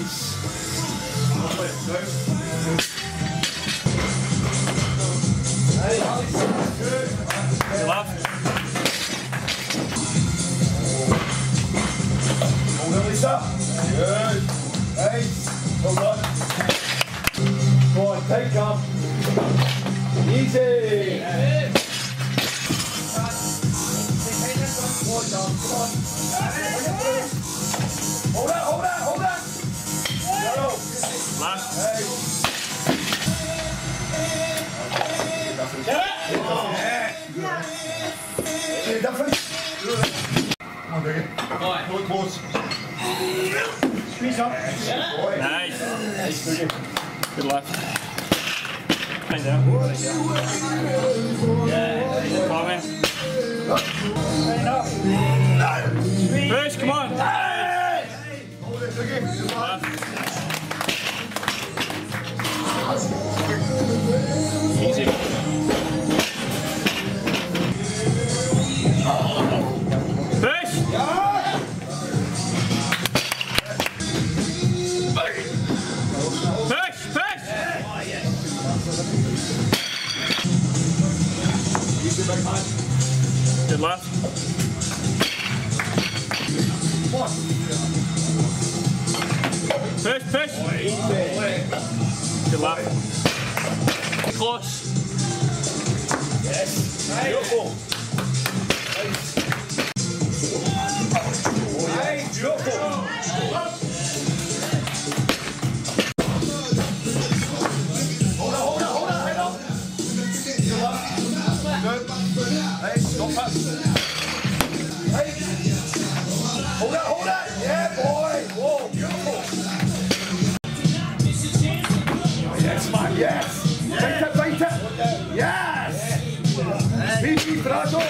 Nice. Good love. Hold on, Lisa. Good. Nice. Well done. On, take up. Easy. That, hold that, Nice. Good left. Find out. Coming. Push, come on. Hold Good left. Come on. Push, push. Good left. Close. Yes. Beautiful. Hold on, hold on, hold on. Good. Hold that, hold that. Yeah, boy. Yes, yes. Bite it. Yes. Easy, Brazo.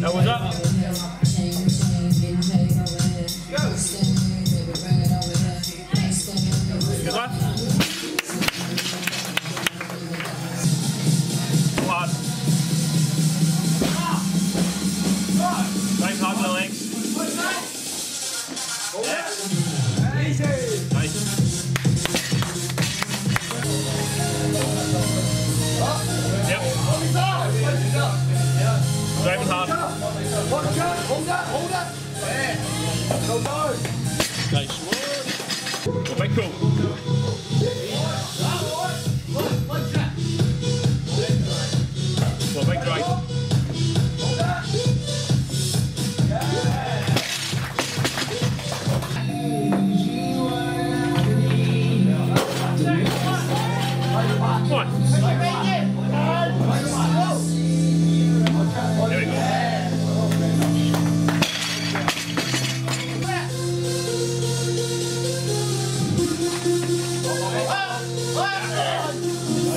That was up.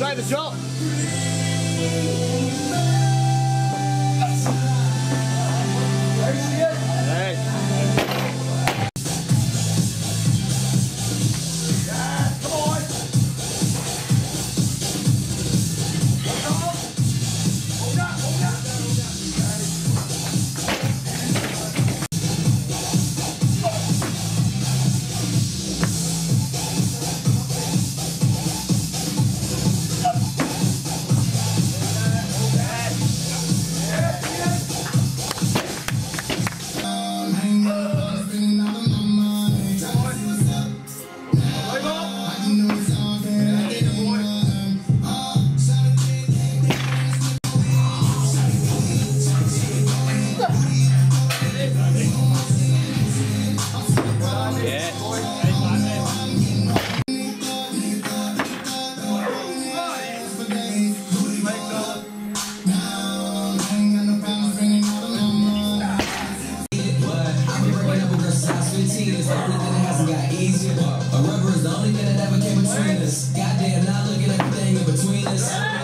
歌いましょ past 15, it's only thing that hasn't got easier. A rubber is the only thing that ever came between us. Goddamn, not looking at the thing in between us.